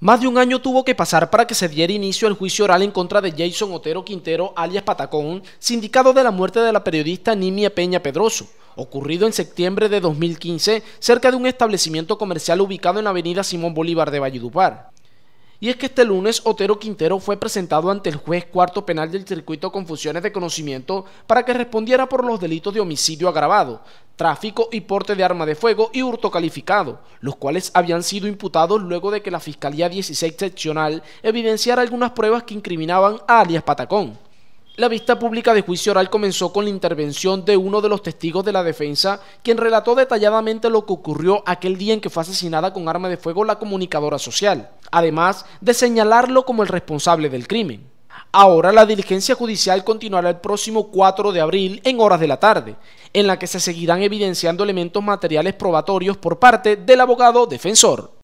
Más de un año tuvo que pasar para que se diera inicio al juicio oral en contra de Jason Otero Quintero, alias Patacón, sindicado de la muerte de la periodista Nimia Peña Pedroso, ocurrido en septiembre de 2015 cerca de un establecimiento comercial ubicado en la avenida Simón Bolívar de Valledupar. Y es que este lunes Otero Quintero fue presentado ante el juez cuarto penal del circuito con funciones de conocimiento para que respondiera por los delitos de homicidio agravado, tráfico y porte de arma de fuego y hurto calificado, los cuales habían sido imputados luego de que la Fiscalía 16 seccional evidenciara algunas pruebas que incriminaban a alias Patacón. La vista pública de juicio oral comenzó con la intervención de uno de los testigos de la defensa, quien relató detalladamente lo que ocurrió aquel día en que fue asesinada con arma de fuego la comunicadora social, además de señalarlo como el responsable del crimen. Ahora la diligencia judicial continuará el próximo 4 de abril en horas de la tarde, en la que se seguirán evidenciando elementos materiales probatorios por parte del abogado defensor.